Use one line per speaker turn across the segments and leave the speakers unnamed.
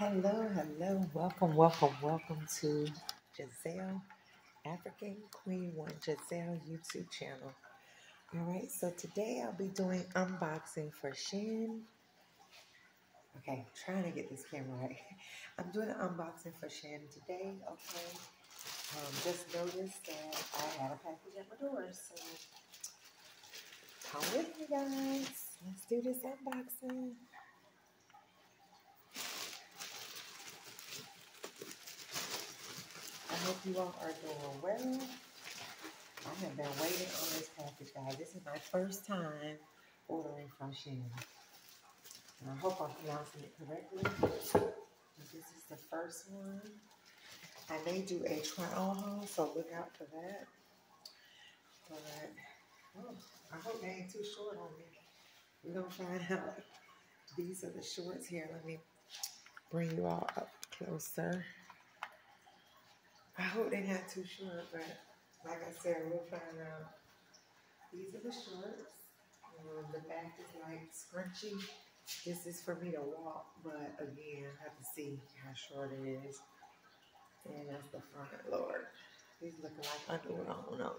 Hello, hello, welcome, welcome, welcome to Giselle African Queen One Giselle YouTube channel. All right, so today I'll be doing unboxing for Shein. Okay, trying to get this camera right. I'm doing an unboxing for Shein today. Okay, um, just noticed that I had a package at my door, so come with me, guys. Let's do this unboxing. You all are doing well. I have been waiting on this package, guys. This is my first time ordering from Shein. And I hope I'm pronouncing it correctly. This is the first one. I may do a try-on haul, so look out for that. But, oh, I hope they ain't too short on me. We're going to find out. These are the shorts here. Let me bring you all up closer. I hope they're not too short, but like I said, we'll find out. These are the shorts. Um, the back is like scrunchy. This is for me to walk, but again, I have to see how short it is. And that's the front, Lord. These looking like underwear, I don't know.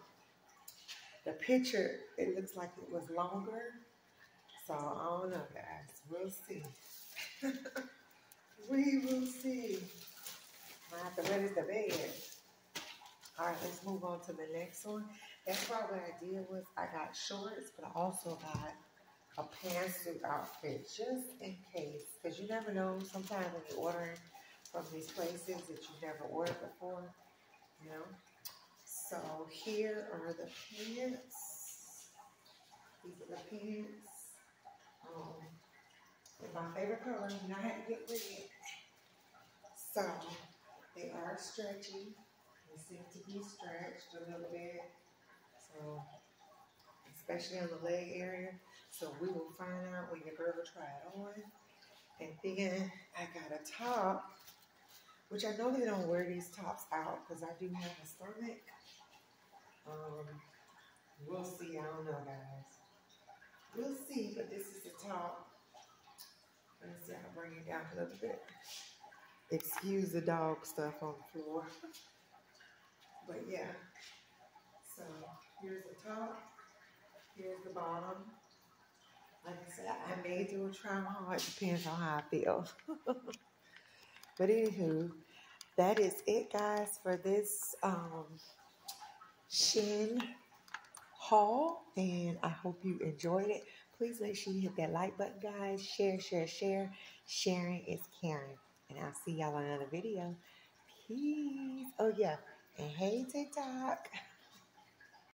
The picture, it looks like it was longer. So, I don't know, guys. We'll see. we will see. I have to ready the bed. All right, let's move on to the next one. That's why what I did was I got shorts, but I also got a pantsuit outfit just in case. Because you never know, sometimes when you're ordering from these places that you've never ordered before, you know. So here are the pants. These are the pants. Um, my favorite color, know, I had get red. So they are stretchy. They seem to be stretched a little bit. So, especially on the leg area. So we will find out when your girl try it on. And then I got a top, which I know they don't wear these tops out because I do have a stomach. Um, we'll see. I don't know, guys. We'll see, but this is the top. Let's see, I'll bring it down a little bit. Excuse the dog stuff on the floor. But yeah, so here's the top, here's the bottom. Like I said, I may do a try on. It depends on how I feel. but anywho, that is it, guys, for this um, Shein haul. And I hope you enjoyed it. Please make sure you hit that like button, guys. Share, share, share. Sharing is caring. And I'll see y'all on another video. Peace. Oh, yeah. And hey, TikTok.